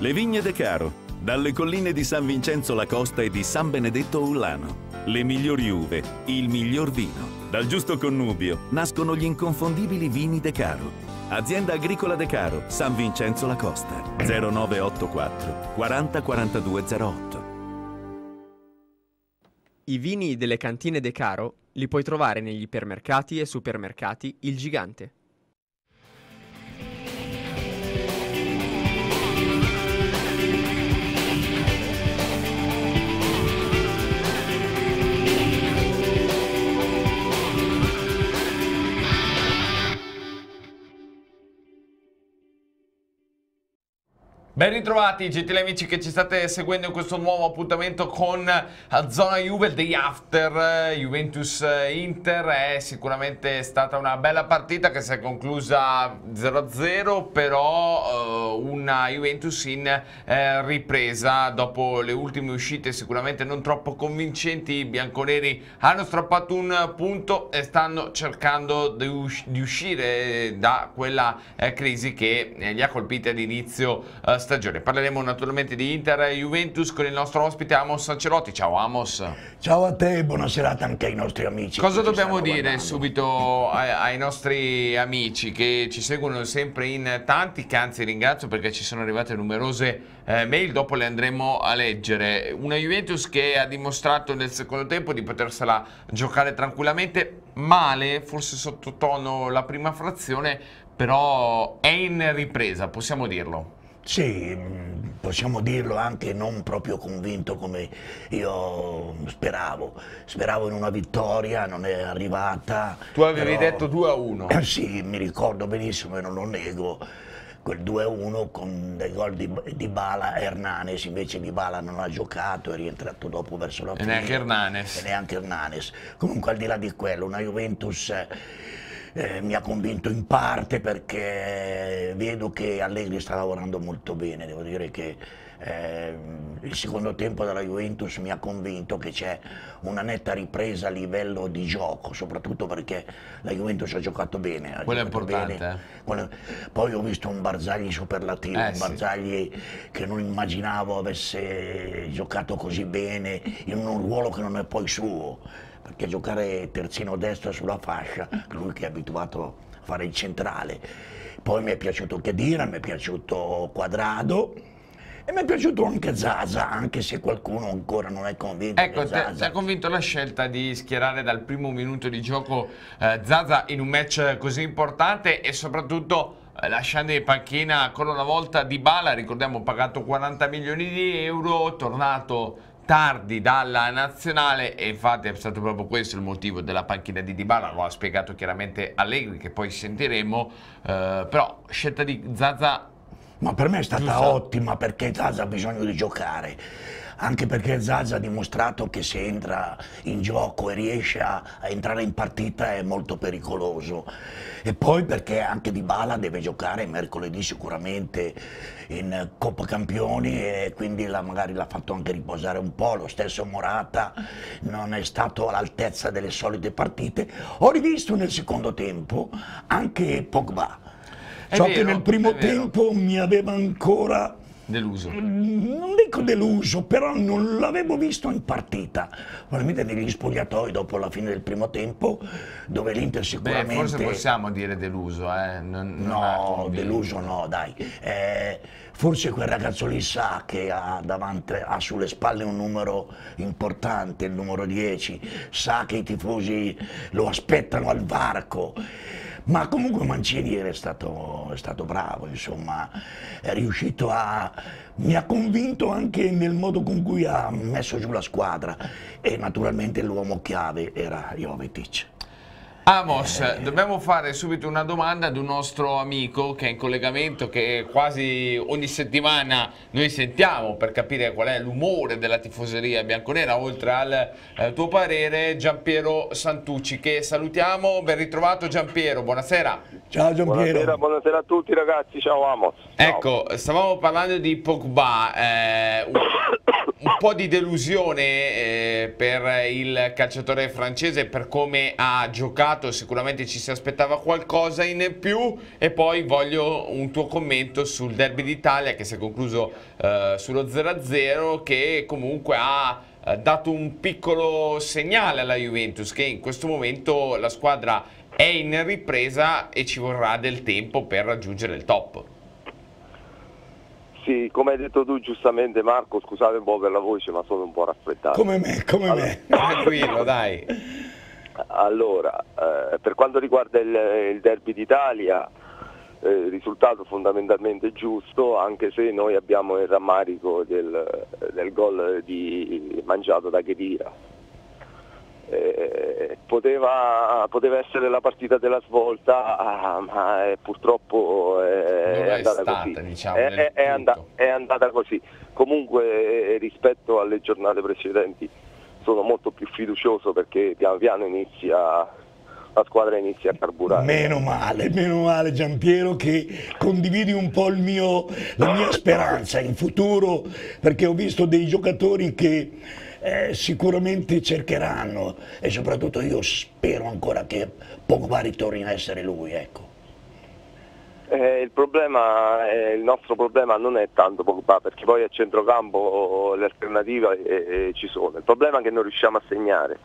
Le Vigne De Caro, dalle colline di San Vincenzo la Costa e di San Benedetto Ullano. Le migliori uve, il miglior vino. Dal giusto connubio nascono gli inconfondibili vini De Caro. Azienda agricola De Caro, San Vincenzo la Costa. 0984 40 42 08. I vini delle cantine De Caro li puoi trovare negli ipermercati e supermercati Il Gigante. Ben ritrovati gentili amici che ci state seguendo in questo nuovo appuntamento con Zona Juve, Day After, Juventus-Inter, è sicuramente stata una bella partita che si è conclusa 0-0, però uh, una Juventus in eh, ripresa dopo le ultime uscite sicuramente non troppo convincenti, i bianconeri hanno strappato un punto e stanno cercando di, us di uscire da quella eh, crisi che eh, li ha colpiti all'inizio uh, stagione. Parleremo naturalmente di Inter e Juventus con il nostro ospite Amos Cerotti. Ciao Amos. Ciao a te e buona serata anche ai nostri amici. Cosa dobbiamo dire guardando. subito ai, ai, nostri amici che ci seguono sempre in tanti, che anzi ringrazio perché ci sono arrivate numerose eh, mail, dopo le andremo a leggere. Una Juventus che ha dimostrato nel secondo tempo di potersela giocare tranquillamente, male, forse sottotono la prima frazione, però è in ripresa, possiamo dirlo. Sì, possiamo dirlo anche non proprio convinto come io speravo. Speravo in una vittoria, non è arrivata. Tu avevi però... detto 2 a 1. Eh, sì, mi ricordo benissimo e non lo nego. Quel 2 a 1 con dei gol di, di Bala e Hernanes, invece di Bala non ha giocato, è rientrato dopo verso la fine. E neanche Hernanes. E neanche Hernanes. Comunque al di là di quello, una Juventus eh, mi ha convinto in parte perché vedo che Allegri sta lavorando molto bene, devo dire che eh, il secondo tempo della Juventus mi ha convinto che c'è una netta ripresa a livello di gioco, soprattutto perché la Juventus ha giocato bene. Ha Quello giocato è importante. Bene. Poi ho visto un Barzagli superlativo, eh, un Barzagli sì. che non immaginavo avesse giocato così bene in un ruolo che non è poi suo perché giocare terzino destro sulla fascia, lui che è abituato a fare il centrale. Poi mi è piaciuto Chedira, mi è piaciuto Quadrado e mi è piaciuto anche Zaza, anche se qualcuno ancora non è convinto. Ecco, ti ha convinto la scelta di schierare dal primo minuto di gioco eh, Zaza in un match così importante e soprattutto eh, lasciando in panchina ancora una volta Di Bala, ricordiamo pagato 40 milioni di euro, tornato tardi dalla nazionale e infatti è stato proprio questo il motivo della panchina di Dybala, lo ha spiegato chiaramente Allegri che poi sentiremo, eh, però scelta di Zaza... Ma per me è stata giusta. ottima perché Zaza ha bisogno di giocare anche perché Zaza ha dimostrato che se entra in gioco e riesce a, a, entrare in partita è molto pericoloso. E poi perché anche Di Bala deve giocare mercoledì sicuramente in Coppa Campioni e quindi la, magari l'ha fatto anche riposare un po', lo stesso Morata non è stato all'altezza delle solite partite. Ho rivisto nel secondo tempo anche Pogba. So vero, che nel primo tempo mi aveva ancora Deluso? Non dico deluso, però non l'avevo visto in partita. Probabilmente negli spogliatoi dopo la fine del primo tempo, dove l'Inter sicuramente... Beh, forse possiamo dire deluso, eh? Non, non no, deluso no, dai. Eh, forse quel ragazzo lì sa che ha, davanti, ha sulle spalle un numero importante, il numero 10, sa che i tifosi lo aspettano al varco ma comunque Mancini è stato, è stato bravo, insomma, è riuscito a... mi ha convinto anche nel modo con cui ha messo giù la squadra e naturalmente l'uomo chiave era Jovetic. Amos, eh, dobbiamo fare subito una domanda ad un nostro amico che è in collegamento, che quasi ogni settimana noi sentiamo per capire qual è l'umore della tifoseria bianconera, oltre al eh, tuo parere, Giampiero Santucci, che salutiamo. Ben ritrovato Giampiero, buonasera. Ciao Giampiero. Buonasera, buonasera a tutti ragazzi, ciao Amos. Ciao. Ecco, stavamo parlando di Pogba. Eh, un po' di delusione eh, per il calciatore francese per come ha giocato, sicuramente ci si aspettava qualcosa in più e poi voglio un tuo commento sul derby d'Italia che si è concluso eh, sullo 0-0 che comunque ha eh, dato un piccolo segnale alla Juventus che in questo momento la squadra è in ripresa e ci vorrà del tempo per raggiungere il top. Sì, come hai detto tu giustamente Marco, scusate un po' per la voce ma sono un po' raffreddato. Come me, come allora, me. Tranquillo, dai. Allora, eh, per quanto riguarda il, il derby d'Italia, eh, risultato fondamentalmente giusto, anche se noi abbiamo il rammarico del, del gol di, mangiato da Chedira eh, poteva, poteva, essere la partita della svolta, ah, ma è, purtroppo è, è andata stata, così. Diciamo, è, è, and è, andata così. Comunque eh, rispetto alle giornate precedenti sono molto più fiducioso perché piano piano inizia la squadra inizia a carburare. Meno male, meno male Giampiero che condividi un po' mio, la mia speranza in futuro perché ho visto dei giocatori che eh, sicuramente cercheranno e soprattutto io spero ancora che Pogba ritorni a essere lui. Ecco. Eh, il, problema, eh, il, nostro problema non è tanto Pogba perché poi a centrocampo le alternative eh, ci sono, il problema è che non riusciamo a segnare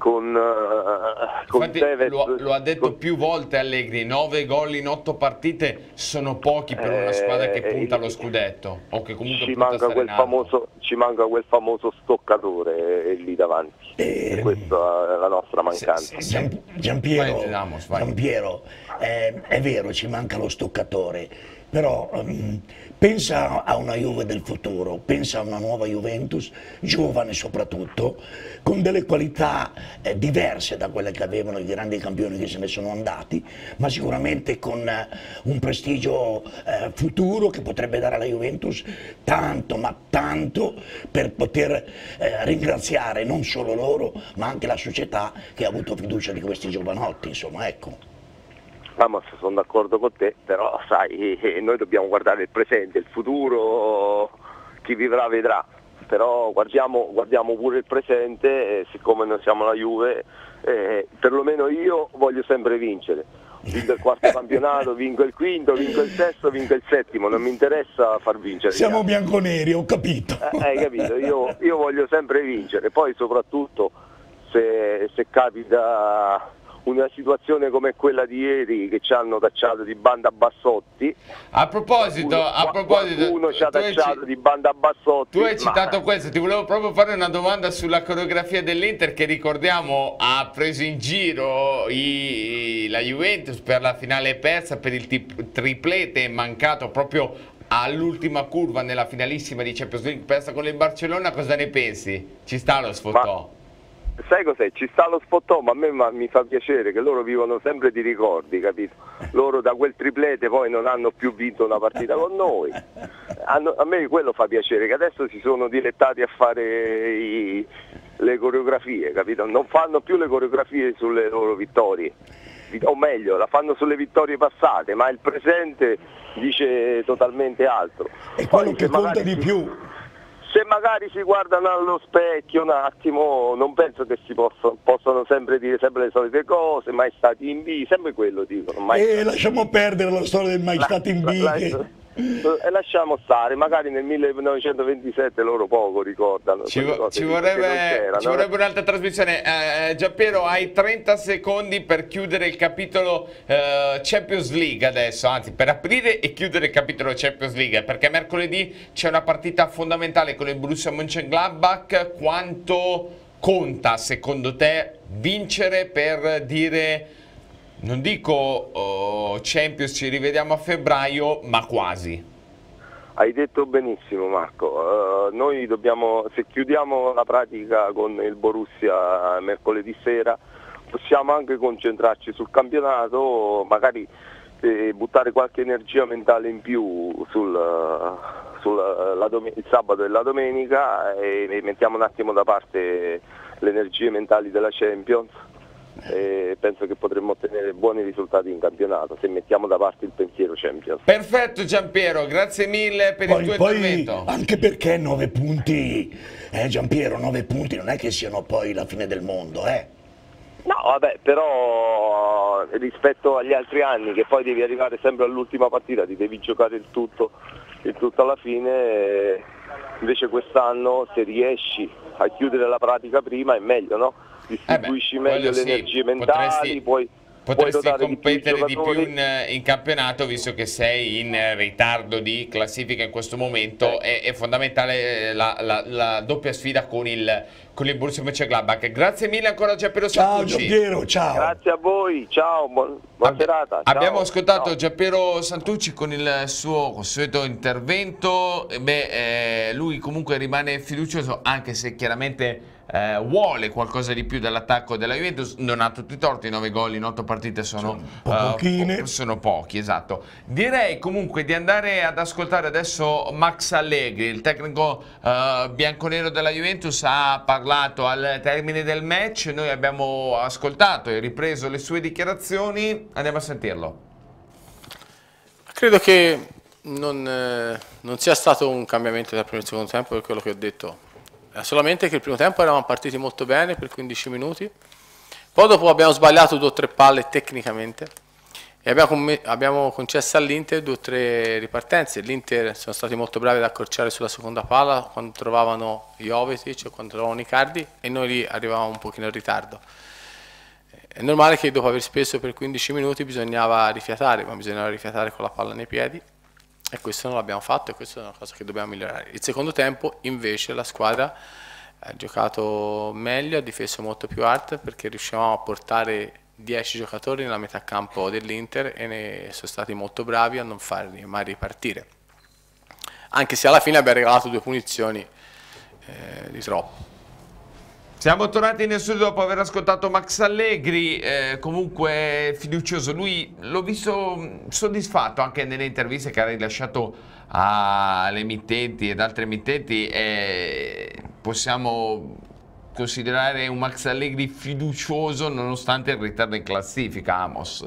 con, uh, con Infatti, lo, lo, ha detto con... più volte Allegri, 9 gol in 8 partite sono pochi per una squadra che punta allo scudetto o che comunque ci manca, quel famoso, ci manca quel famoso stoccatore lì davanti. Eh, e questa è la nostra mancanza. Giampiero, eh, è vero ci manca lo stoccatore però um, pensa a una Juve del futuro, pensa a una nuova Juventus, giovane soprattutto, con delle qualità eh, diverse da quelle che avevano i grandi campioni che se ne sono andati, ma sicuramente con eh, un prestigio eh, futuro che potrebbe dare alla Juventus tanto, ma tanto per poter eh, ringraziare non solo loro, ma anche la società che ha avuto fiducia di questi giovanotti, insomma, ecco. Vamos, sono d'accordo con te, però sai, noi dobbiamo guardare il presente, il futuro chi vivrà vedrà, però guardiamo, guardiamo pure il presente, siccome noi siamo la Juve, eh, perlomeno io voglio sempre vincere. Vinco il quarto campionato, vinco il quinto, vinco il sesto, vinco il settimo, non mi interessa far vincere. Siamo bianconeri, ho capito. Eh, hai capito, io, io, voglio sempre vincere, poi soprattutto se, se capita una situazione come quella di ieri che ci hanno tacciato di banda Bassotti. A proposito, qualcuno, a proposito qualcuno ci ha tacciato ci... di banda Bassotti. Tu hai citato ma... questo, ti volevo proprio fare una domanda sulla coreografia dell'Inter che ricordiamo ha preso in giro i, la Juventus per la finale persa per il triplete mancato proprio all'ultima curva nella finalissima di Champions League persa con il Barcellona, cosa ne pensi? Ci sta lo sfottò? Ma sai cos'è? Ci sta lo spottò, ma a me ma, mi fa piacere che loro vivono sempre di ricordi, capito? Loro da quel triplete poi non hanno più vinto una partita con noi. Hanno, a me quello fa piacere, che adesso si sono dilettati a fare i, le coreografie, capito? Non fanno più le coreografie sulle loro vittorie, o meglio, la fanno sulle vittorie passate, ma il presente dice totalmente altro. E quello poi, che conta di più magari si guardano allo specchio un attimo, non penso che si possano, possano sempre dire sempre le solite cose, mai stati in B, sempre quello dicono. E lasciamo perdere la storia del mai la, stati in B. La, la, e lasciamo stare, magari nel 1927 loro poco ricordano. Ci, ci vorrebbe, ci vorrebbe un'altra trasmissione. Eh, Giampiero, hai 30 secondi per chiudere il capitolo eh, Champions League adesso, anzi per aprire e chiudere il capitolo Champions League, perché mercoledì c'è una partita fondamentale con il Borussia Mönchengladbach. Quanto conta secondo te vincere per dire non dico oh, Champions ci rivediamo a febbraio, ma quasi. Hai detto benissimo Marco, uh, noi dobbiamo, se chiudiamo la pratica con il Borussia mercoledì sera, possiamo anche concentrarci sul campionato, magari eh, buttare qualche energia mentale in più sul, sul il sabato e la domenica e, e mettiamo un attimo da parte le energie mentali della Champions e penso che potremmo ottenere buoni risultati in campionato se mettiamo da parte il pensiero Champions. Perfetto Giampiero, grazie mille per Poi, il tuo poi intervento. anche perché nove punti, eh Giampiero, nove punti non è che siano poi la fine del mondo, eh. No, vabbè, però rispetto agli altri anni che poi devi arrivare sempre all'ultima partita, ti devi giocare il tutto, il tutto alla fine, eh, invece quest'anno se riesci a chiudere la pratica prima è meglio, no? Distribuisci Eh beh, meglio le sì, energie mentali, potresti- puoi, puoi Potresti dotare di più competere di più in, in campionato visto che sei in eh, ritardo di classifica in questo momento. È, è fondamentale eh, la, la- la doppia sfida con il, con il Borussia Mönchengladbach. Grazie mille ancora Giampiero Ciao Santucci. Giampiero, ciao. Grazie a voi, ciao, buon- buona Ab- serata. ciao. Abbiamo ascoltato Ciao. Giampiero Santucci con il suo consueto intervento. Beh, eh, lui comunque rimane fiducioso, anche se chiaramente eh, vuole qualcosa di più dall'attacco della Juventus. Non ha tutti i torti, 9 gol in 8 partite sono, eh, pochine. po- sono pochi, esatto. Direi comunque di andare ad ascoltare adesso Max Allegri, il tecnico eh, bianconero della Juventus, ha parlato al termine del match. Noi abbiamo ascoltato e ripreso le sue dichiarazioni. Andiamo a sentirlo. Credo che non, eh, non sia stato un cambiamento dal primo e secondo tempo per quello che ho detto. È solamente che il primo tempo eravamo partiti molto bene per 15 minuti, poi dopo abbiamo sbagliato due o tre palle tecnicamente e abbiamo, concesso all'Inter due o tre ripartenze. L'Inter sono stati molto bravi ad accorciare sulla seconda palla quando trovavano Jovetic o quando trovavano Icardi e noi lì arrivavamo un pochino in ritardo. È normale che dopo aver speso per 15 minuti bisognava rifiatare, ma bisognava rifiatare con la palla nei piedi e questo non l'abbiamo fatto e questa è una cosa che dobbiamo migliorare. Il secondo tempo invece la squadra ha giocato meglio, ha difeso molto più hard perché riuscivamo a portare 10 giocatori nella metà campo dell'Inter e ne sono stati molto bravi a non farli mai ripartire. Anche se alla fine abbiamo regalato due punizioni eh, di troppo. Siamo tornati in studio dopo aver ascoltato Max Allegri, eh, comunque fiducioso. Lui l'ho visto mh, soddisfatto anche nelle interviste che ha rilasciato alle emittenti ed altre emittenti. E possiamo considerare un Max Allegri fiducioso nonostante il ritardo in classifica, Amos.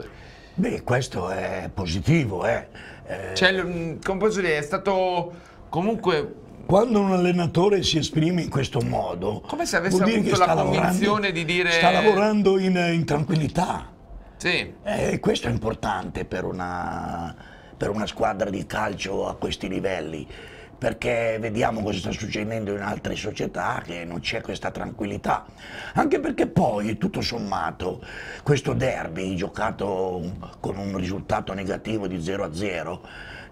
Beh, questo è positivo, eh. Eh, Cioè, l- come posso dire, è stato comunque Quando un allenatore si esprime in questo modo, Come se avesse avuto la convinzione di dire- Sta lavorando in, in tranquillità. sì. E questo è importante per una, per una squadra di calcio a questi livelli, perché vediamo cosa sta succedendo in altre società, che non c'è questa tranquillità. Anche perché poi, tutto sommato, questo derby giocato con un risultato negativo di 0 a 0,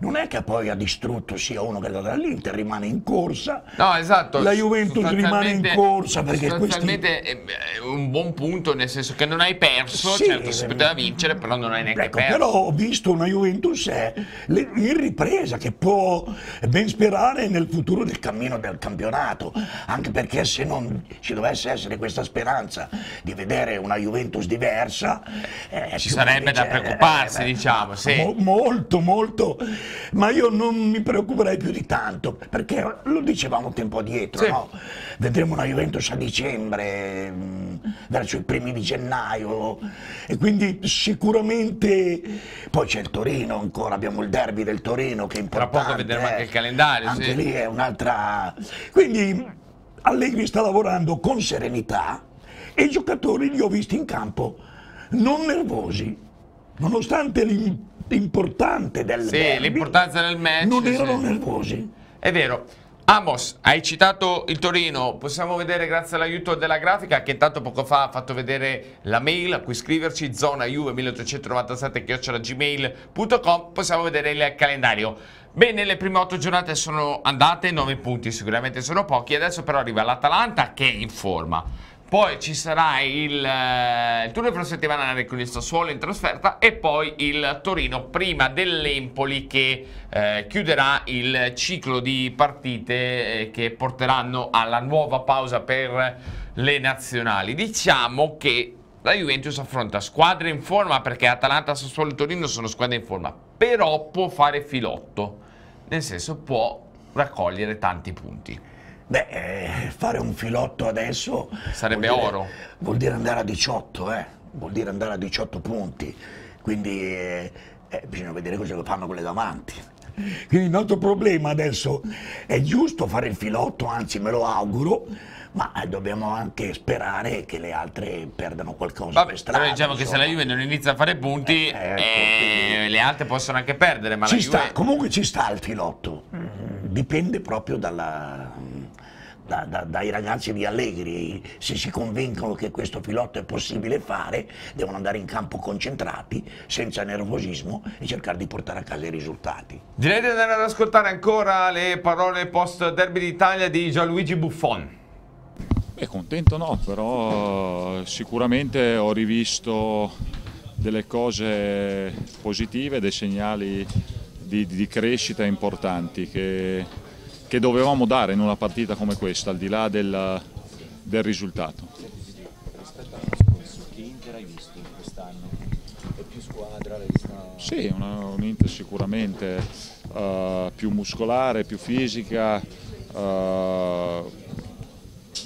non è che poi ha distrutto sia uno che l'altro, l'Inter rimane in corsa, No, esatto. la Juventus rimane in corsa perché questi... sostanzialmente è è un buon punto, nel senso che non hai perso, Sì, certo si eh, poteva vincere, però non hai neanche Ecco, perso. però ho visto una Juventus eh, in ripresa che può ben sperare nel futuro del cammino del campionato, anche perché se non ci dovesse essere questa speranza di vedere una Juventus diversa, eh, Ci sarebbe da invece, preoccuparsi, beh, diciamo, sì. mo- molto, molto, ma io non mi preoccuperei più di tanto, perché lo dicevamo tempo dietro, Sì. no? Vedremo una Juventus a dicembre, mh, verso i primi di gennaio, e quindi sicuramente poi c'è il Torino ancora, abbiamo il derby del Torino che è Tra importante. poco vedremo anche il calendario, Anche sì. lì è un'altra... Quindi Allegri sta lavorando con serenità e i giocatori li ho visti in campo non nervosi, nonostante l'im- l'importante del Sì, derby, l'importanza del match, Non sì. erano nervosi. È vero. Amos, hai citato il Torino, possiamo vedere grazie all'aiuto della grafica che intanto poco fa ha fatto vedere la mail a cui scriverci zona juve 1897 gmail.com possiamo vedere il calendario. Bene, le prime otto giornate sono andate, 9 punti sicuramente sono pochi, adesso però arriva l'Atalanta che è in forma. Poi ci sarà il, eh, il turno infrasettimanale con il Sassuolo in trasferta e poi il Torino prima dell'Empoli che eh, chiuderà il ciclo di partite eh, che porteranno alla nuova pausa per le nazionali. Diciamo che la Juventus affronta squadre in forma perché Atalanta, Sassuolo e Torino sono squadre in forma, però può fare filotto, nel senso può raccogliere tanti punti. Beh, eh, fare un filotto adesso... Sarebbe dire- oro. Vuol dire andare a 18, eh. vuol dire andare a 18 punti, quindi eh, eh, bisogna vedere cosa fanno quelle davanti. Quindi il nostro problema adesso è giusto fare il filotto, anzi me lo auguro, ma eh, dobbiamo anche sperare che le altre perdano qualcosa Vabbè, per strada. però diciamo che se la insomma. Juve non inizia a fare punti, Eh, ecco, eh, le altre possono anche perdere, ma ci la Juve... sta, comunque ci sta il filotto, Mm, dipende proprio dalla- da- da- dai ragazzi di Allegri, se si convincono che questo filotto è possibile fare, devono andare in campo concentrati, senza nervosismo e cercare di portare a casa i risultati. Direi di andare ad ascoltare ancora le parole post derby d'Italia di Gianluigi Buffon. Beh, contento no, però sicuramente ho rivisto delle cose positive, dei segnali di, di crescita importanti che, che dovevamo dare in una partita come questa, al di là del, del risultato. rispetto all'anno scorso, che Inter hai visto quest'anno? È più squadra, vista... Sì, una- un Inter sicuramente eh, più muscolare, più fisica, eh,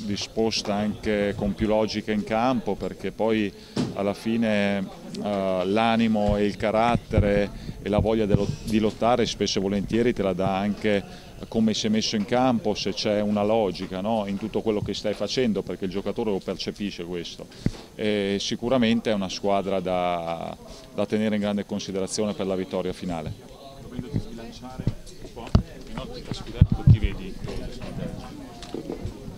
disposta anche con più logica in campo perché poi alla fine eh, l'animo e il carattere e la voglia di lottare spesso e volentieri te la dà anche come sei messo in campo, se c'è una logica no, in tutto quello che stai facendo perché il giocatore lo percepisce questo. E sicuramente è una squadra da, da tenere in grande considerazione per la vittoria finale. Dovendoti sbilanciare un po' in ottica scudetto, chi vedi?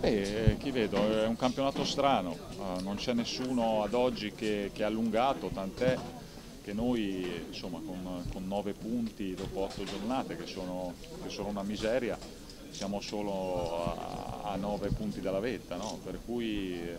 Beh, chi vedo? È un campionato strano, eh, non c'è nessuno ad oggi che, che ha allungato, tant'è che noi insomma, con, con nove punti dopo otto giornate, che sono, che sono una miseria, siamo solo a, a nove punti dalla vetta, no? per cui eh,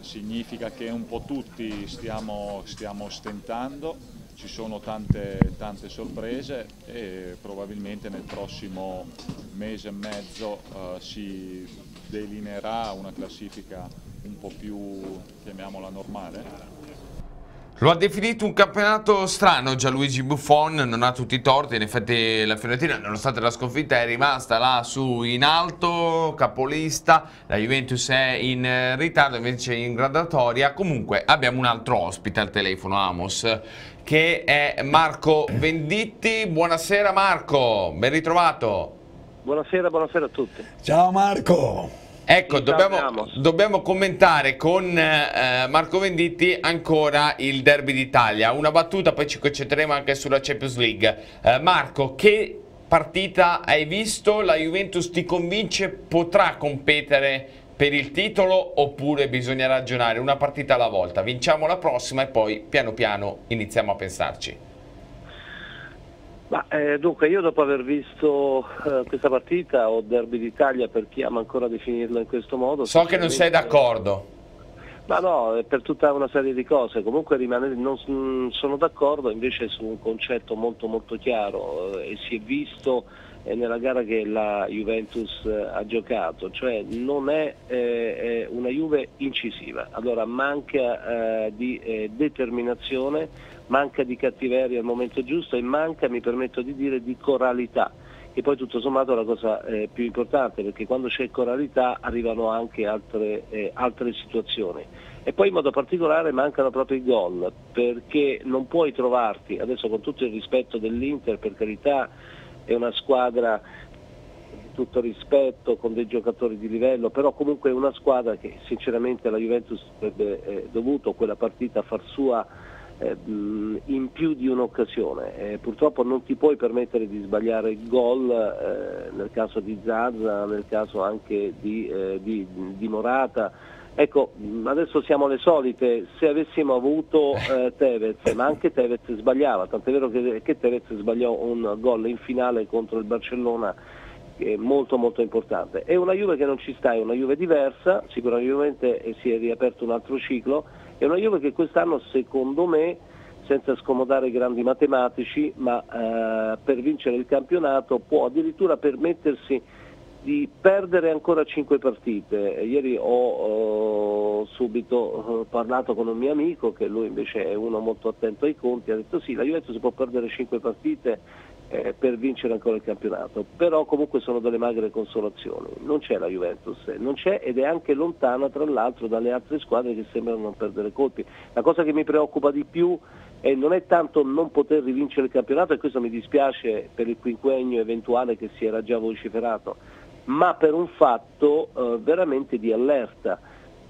significa che un po' tutti stiamo, stiamo stentando, ci sono tante, tante sorprese e probabilmente nel prossimo mese e mezzo eh, si delineerà una classifica un po' più, chiamiamola normale. Lo ha definito un campionato strano Gianluigi Buffon, non ha tutti i torti, in effetti la Fiorentina nonostante la sconfitta è rimasta là su in alto, capolista, la Juventus è in ritardo invece in gradatoria, comunque abbiamo un altro ospite al telefono Amos che è Marco Venditti, buonasera Marco, ben ritrovato. Buonasera, buonasera a tutti. Ciao Marco! Ecco, dobbiamo, dobbiamo commentare con eh, Marco Venditti ancora il derby d'Italia. Una battuta, poi ci concentreremo anche sulla Champions League. Eh, Marco, che partita hai visto? La Juventus ti convince? Potrà competere per il titolo oppure bisogna ragionare una partita alla volta? Vinciamo la prossima e poi piano piano iniziamo a pensarci. Ma, eh, dunque, io dopo aver visto eh, questa partita, o Derby d'Italia per chi ama ancora definirlo in questo modo... So che non sei d'accordo. Ma no, per tutta una serie di cose. Comunque rimane- non s- sono d'accordo invece su un concetto molto molto chiaro eh, e si è visto eh, nella gara che la Juventus eh, ha giocato, cioè non è eh, una Juve incisiva, allora manca eh, di eh, determinazione, manca di cattiveria al momento giusto e manca, mi permetto di dire, di coralità che poi tutto sommato la cosa eh, più importante perché quando c'è coralità arrivano anche altre, eh, altre situazioni. E poi in modo particolare mancano proprio i gol perché non puoi trovarti, adesso con tutto il rispetto dell'Inter per carità è una squadra tutto rispetto con dei giocatori di livello, però comunque è una squadra che sinceramente la Juventus avrebbe eh, dovuto quella partita far sua in più di un'occasione. Eh, purtroppo non ti puoi permettere di sbagliare il gol eh, nel caso di Zazza, nel caso anche di, eh, di- di Morata. Ecco, mh, adesso siamo le solite, se avessimo avuto eh, Tevez, ma anche Tevez sbagliava, tant'è vero che, che Tevez sbagliò un gol in finale contro il Barcellona che è molto molto importante. È una Juve che non ci sta, è una Juve diversa, sicuramente eh, si è riaperto un altro ciclo, è una Juve che quest'anno secondo me, senza scomodare i grandi matematici, ma eh, per vincere il campionato può addirittura permettersi di perdere ancora 5 partite. Ieri ho eh, subito parlato con un mio amico, che lui invece è uno molto attento ai conti, ha detto sì, la Juventus può perdere 5 partite eh, per vincere ancora il campionato, però comunque sono delle magre consolazioni, non c'è la Juventus, eh, non c'è ed è anche lontana tra l'altro dalle altre squadre che sembrano non perdere colpi. La cosa che mi preoccupa di più è, non è tanto non poter rivincere il campionato, e questo mi dispiace per il quinquennio eventuale che si era già vociferato, ma per un fatto eh, veramente di allerta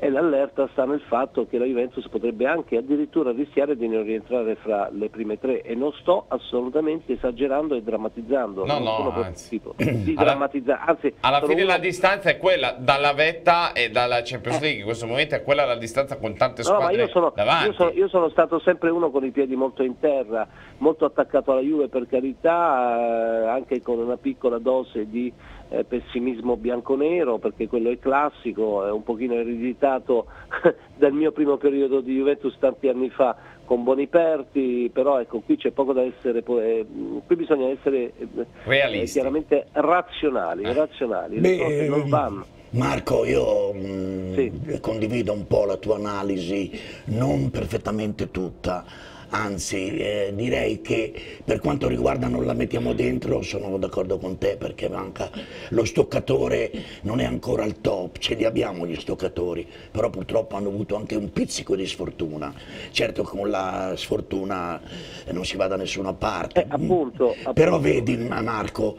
e l'allerta sta nel fatto che la Juventus potrebbe anche addirittura rischiare di non rientrare fra le prime tre e non sto assolutamente esagerando e drammatizzando. No, no, anzi. di Alla- drammatizzare, anzi Alla fine uno- la distanza è quella dalla vetta e dalla Champions League. In questo momento è quella la distanza con tante No, ma squadre io sono, davanti. io, sono, io sono stato sempre uno con i piedi molto in terra, molto attaccato alla Juve per carità, eh, anche con una piccola dose di eh, pessimismo bianconero, perché quello è classico, è un pochino ereditato dal mio primo periodo di Juventus tanti anni fa con Boniperti, però ecco qui c'è poco da essere, eh, qui bisogna essere eh, Realisti. chiaramente razionali, razionali, le Beh, cose non ehm, vanno. Marco, io mm, condivido un po' la tua analisi, non perfettamente tutta, anzi eh, direi che per quanto riguarda non la mettiamo dentro sono d'accordo con te perché manca. Lo stoccatore non è ancora al top, ce li abbiamo gli stoccatori, però purtroppo hanno avuto anche un pizzico di sfortuna, certo con la sfortuna eh, non si va da nessuna parte. appunto, Però vedi Ma- Marco,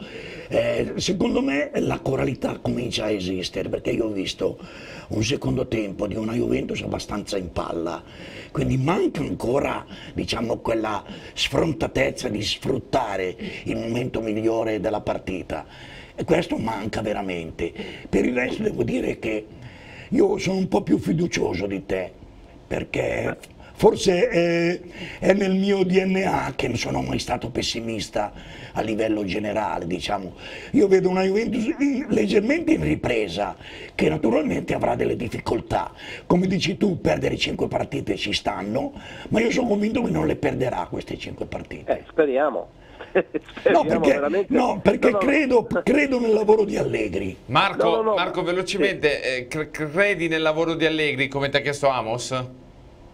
eh, secondo me la coralità comincia a esistere perché io ho visto un secondo tempo di una Juventus abbastanza in palla, quindi manca ancora diciamo quella sfrontatezza di sfruttare il momento migliore della partita e questo manca veramente. Per il resto devo dire che io sono un po' più fiducioso di te perché forse eh, è nel mio DNA che non sono mai stato pessimista a livello generale, diciamo. Io vedo una Juventus in- leggermente in ripresa, che naturalmente avrà delle difficoltà. Come dici tu, perdere cinque partite ci stanno, ma io sono convinto che non le perderà queste cinque partite. Eh, speriamo. No, perché, veramente. no, perché No, no. Credo, credo nel lavoro di Allegri. Marco, No, no, no, Marco, velocemente, eh, cre- credi nel lavoro di Allegri come ti ha chiesto Amos?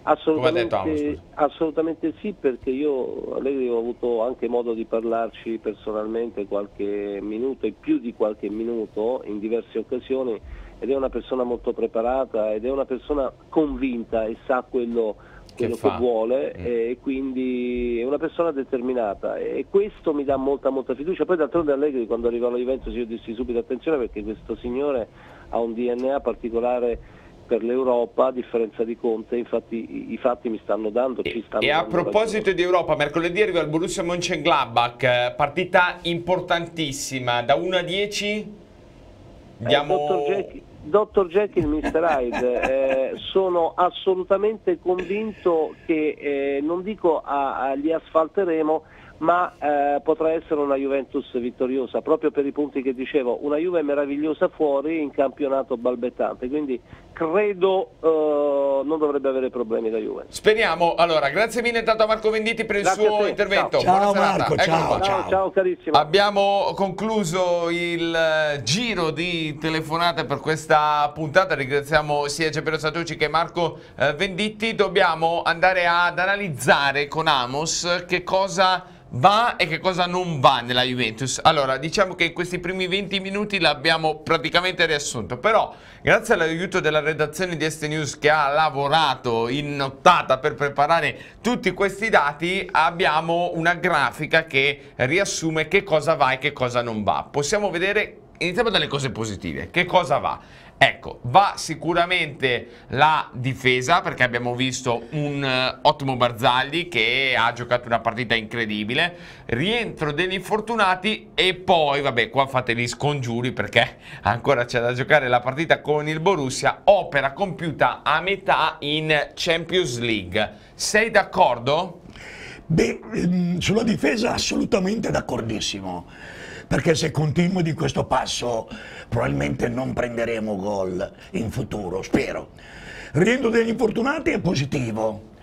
Assolutamente, assolutamente sì, perché io Allegri ho avuto anche modo di parlarci personalmente qualche minuto e più di qualche minuto in diverse occasioni ed è una persona molto preparata ed è una persona convinta e sa quello, quello che, fa. vuole Mm. e quindi è una persona determinata e questo mi dà molta molta fiducia. Poi d'altronde Allegri quando arrivò alla Juventus io dissi subito attenzione perché questo signore ha un DNA particolare per l'Europa a differenza di Conte, infatti i, fatti mi stanno dando, ci stanno E a proposito di Europa, mercoledì arriva il Borussia Mönchengladbach, eh, partita importantissima, da 1 a 10 diamo... Eh, Dottor Jekyll, Mr. Hyde, eh, sono assolutamente convinto che eh, non dico a, a- li asfalteremo, ma eh, potrà essere una Juventus vittoriosa, proprio per i punti che dicevo, una Juve meravigliosa fuori in campionato balbettante, quindi credo eh, non dovrebbe avere problemi la Juve. Speriamo. Allora, grazie mille intanto a Marco Venditti per il Grazie suo te, intervento. ciao. Buona Ciao, serata. Marco, ciao, ciao. Ciao, carissimo. Abbiamo concluso il eh, giro di telefonate per questa puntata. Ringraziamo sia Giappero Satucci che Marco eh, Venditti. Dobbiamo andare ad analizzare con Amos che cosa va e che cosa non va nella Juventus. Allora, diciamo che in questi primi 20 minuti l'abbiamo praticamente riassunto, però grazie all'aiuto della redazione di Este News che ha lavorato in nottata per preparare tutti questi dati, abbiamo una grafica che riassume che cosa va e che cosa non va. Possiamo vedere, iniziamo dalle cose positive, che cosa va? Ecco, va sicuramente la difesa perché abbiamo visto un eh, ottimo Barzagli che ha giocato una partita incredibile, rientro degli infortunati e poi, vabbè, qua fate gli scongiuri perché ancora c'è da giocare la partita con il Borussia, opera compiuta a metà in Champions League. Sei d'accordo? Beh, ehm, sulla difesa assolutamente d'accordissimo, perché se continui di questo passo probabilmente non prenderemo gol in futuro, spero. Rientro degli infortunati è positivo,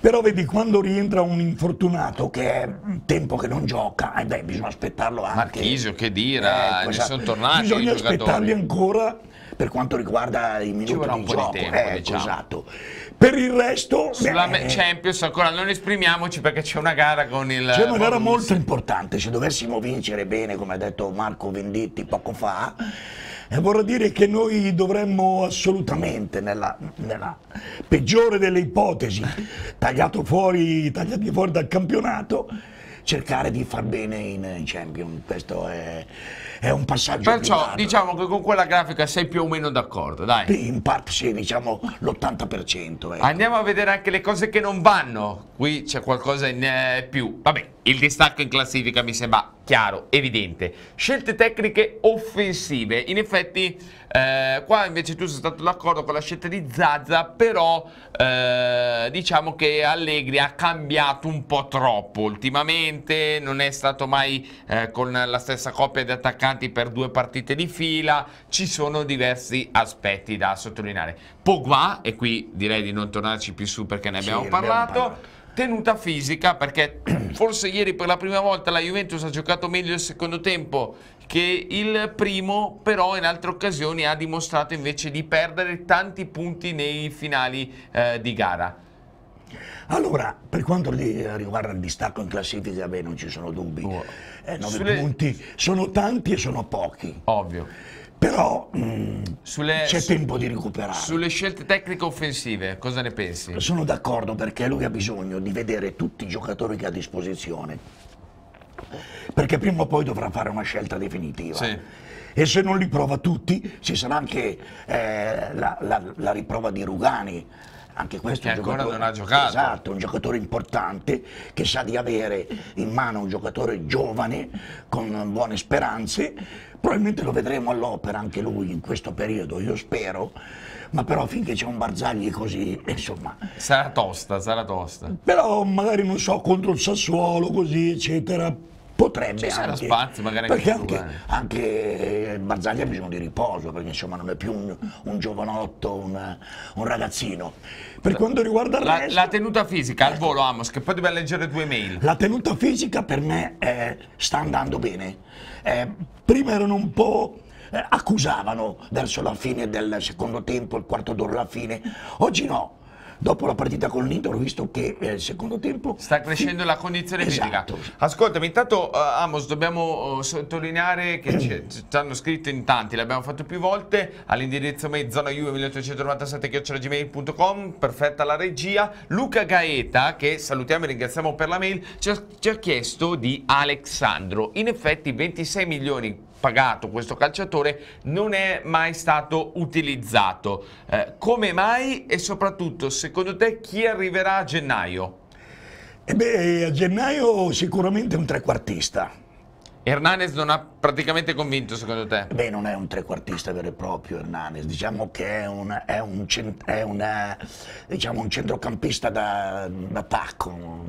però vedi quando rientra un infortunato che è tempo che non gioca, eh beh, bisogna aspettarlo anche. Marchisio, che dira, ne esatto. sono tornati Bisogna aspettarli ancora per quanto riguarda i minuti di po' di gioco. tempo, ecco, diciamo. esatto. Per il resto, Sulla beh, Champions ancora non esprimiamoci perché c'è una gara con il c'è una gara molto importante. Se dovessimo vincere bene, come ha detto Marco Venditti poco fa, eh, vorrà dire che noi dovremmo assolutamente, nella, nella peggiore delle ipotesi, tagliato fuori, tagliati fuori dal campionato, cercare di far bene in, Champions. Questo è, è un passaggio Perciò diciamo che con quella grafica sei più o meno d'accordo, dai. In parte sì, diciamo l'80%. ecco. Andiamo a vedere anche le cose che non vanno. Qui c'è qualcosa in eh, più. Vabbè, il distacco in classifica mi sembra chiaro, evidente. Scelte tecniche offensive. In effetti, eh, qua invece tu sei stato d'accordo con la scelta di Zazza, però eh, diciamo che Allegri ha cambiato un po' troppo ultimamente. Non è stato mai eh, con la stessa coppia di attaccanti per due partite di fila. Ci sono diversi aspetti da sottolineare. Pogba, e qui direi di non tornarci più su perché ne Sì, abbiamo ne abbiamo parlato. Tenuta fisica perché forse ieri per la prima volta la Juventus ha giocato meglio il secondo tempo che il primo, però in altre occasioni ha dimostrato invece di perdere tanti punti nei finali eh, di gara. Allora, per quanto ri- riguarda il distacco in classifica, beh, non ci sono dubbi. Oh. Eh, nove Sulle- punti sono tanti e sono pochi, Ovvio. Però mh, Sulle, c'è tempo di recuperare. sulle scelte tecniche offensive, cosa ne pensi? Sono d'accordo perché lui ha bisogno di vedere tutti i giocatori che ha a disposizione, perché prima o poi dovrà fare una scelta definitiva. Sì. E se non li prova tutti, ci sarà anche eh, la, la- la riprova di Rugani. Anche questo Che ancora non ha giocato. Esatto, un giocatore importante che sa di avere in mano un giocatore giovane con buone speranze. Probabilmente lo vedremo all'opera anche lui in questo periodo, io spero. Ma però finché c'è un Barzagli così, insomma, Sarà tosta, sarà tosta. però magari non so contro il Sassuolo così eccetera potrebbe Ci anche spazio, magari perché anche, eh. anche eh, Barzagli ha bisogno di riposo perché insomma non è più un, un giovanotto un, un ragazzino per quanto riguarda La, resto la tenuta fisica al volo, Amos, che poi dobbiamo leggere due mail. la tenuta fisica per me eh, sta andando bene. Eh, prima erano un po'. eh, accusavano verso la fine del secondo tempo, il quarto d'ora alla fine. Oggi no. Dopo la partita con l'Inter ho visto che eh, il secondo tempo. Sta crescendo la condizione Esatto. fisica. Ascoltami, intanto eh, Amos, dobbiamo eh, sottolineare che ci, ci hanno scritto in tanti, l'abbiamo fatto più volte all'indirizzo mail zona juve 1897 perfetta la regia. Luca Gaeta, che salutiamo e ringraziamo per la mail, ci ha, ci ha chiesto di Alexandro. In effetti 26 milioni pagato questo calciatore non è mai stato utilizzato. Eh, come mai e soprattutto secondo te chi arriverà a gennaio? E beh, a gennaio sicuramente un trequartista. Hernanes non ha praticamente convinto secondo te? Beh, non è un trequartista vero e proprio Hernanes, diciamo che è un, è un, cent- è un, eh, diciamo un centrocampista da- d'attacco,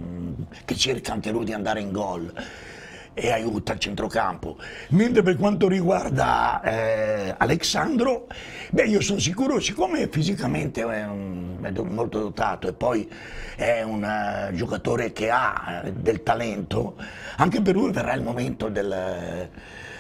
che cerca anche lui di andare in gol e aiuta il centrocampo. Mentre per quanto riguarda eh, Alexandro, beh, io sono sicuro, siccome fisicamente è, un- è molto dotato e poi è un eh, giocatore che ha eh, del talento, anche per lui verrà il momento del,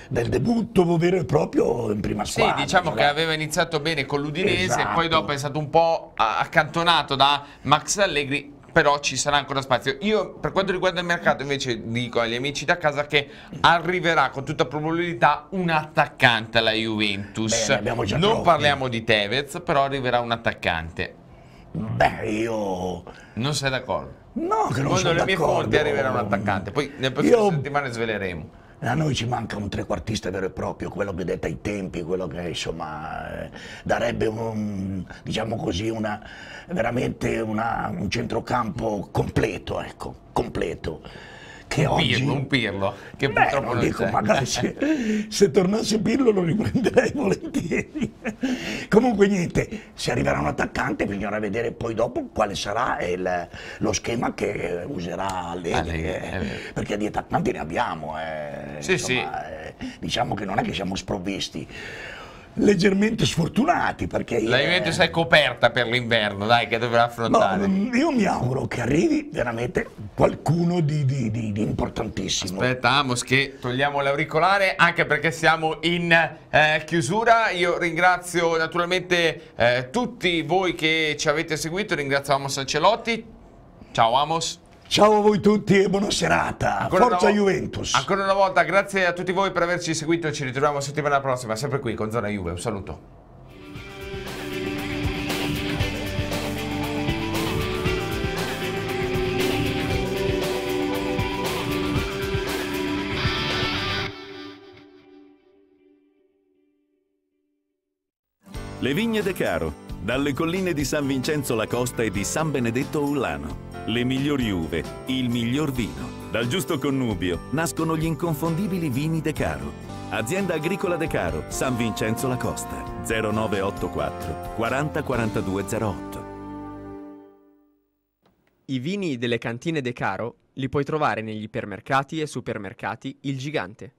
del debutto vero e proprio in prima Sì, squadra. diciamo che Sarà- aveva iniziato bene con l'Udinese e poi Esatto. dopo è stato un po' accantonato da Max Allegri. Però ci sarà ancora spazio. Io, per quanto riguarda il mercato, invece dico agli amici da casa che arriverà con tutta probabilità un attaccante alla Juventus. Bene, abbiamo già non troppi. parliamo di Tevez, però arriverà un attaccante. Beh, io... Non sei d'accordo? No, che non Secondo sono le mie fonti arriverà un attaccante. Poi nelle prossime Io- settimane sveleremo. A noi ci manca un trequartista vero e proprio, quello che detta ai tempi, quello che insomma eh, darebbe un, diciamo così, una, veramente una- un centrocampo completo, ecco, completo. Che Un oggi... Pirlo, un Pirlo, che Beh, purtroppo non dico, magari se, se tornasse Pirlo lo riprenderei volentieri. Comunque niente, se arriverà un attaccante bisognerà vedere poi dopo quale sarà il- lo schema che userà Allegri, eh, perché di attaccanti ne abbiamo. eh, Sì, insomma, eh, diciamo che non è che siamo sprovvisti. Leggermente sfortunati perché La eh, Juventus è coperta per l'inverno, dai, che dovrà no, affrontare. mm, io mi auguro che arrivi veramente qualcuno di, di- di- di importantissimo. Aspetta, Amos, che togliamo l'auricolare anche perché siamo in eh, chiusura. Io ringrazio naturalmente eh, tutti voi che ci avete seguito. Ringrazio Amos Ancelotti. Ciao Amos. Ciao a voi tutti e buona serata. Ancora Forza Juventus. Ancora una volta, grazie a tutti voi per averci seguito. Ci ritroviamo settimana prossima, sempre qui con Zona Juve. Un saluto. Le Vigne De Caro, dalle colline di San Vincenzo la Costa e di San Benedetto Ullano. Le migliori uve, il miglior vino. Dal giusto connubio nascono gli inconfondibili vini De Caro. Azienda agricola De Caro, San Vincenzo la Costa, 0984 40 42 08. I vini delle cantine De Caro li puoi trovare negli ipermercati e supermercati Il Gigante.